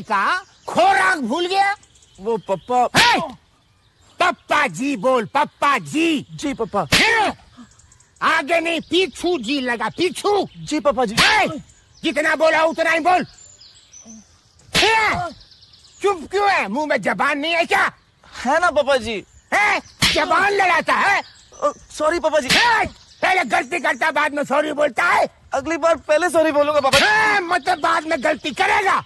का खोराक भूल गया। वो पप्पा है? पप्पा जी बोल पप्पा जी। जी पप्पा। आगे नहीं पीछू जी लगा पीछू। जी पापा जी। है? जितना बोला उतना ही बोल। चुप क्यों है? मुँह में जबान नहीं है क्या? है ना पापा जी। है! जबान लड़ाता है? सॉरी पापा जी। पहले गलती करता बाद में सॉरी बोलता है? अगली बार पहले सॉरी बोलूँगा पापा मतलब बाद में गलती करेगा।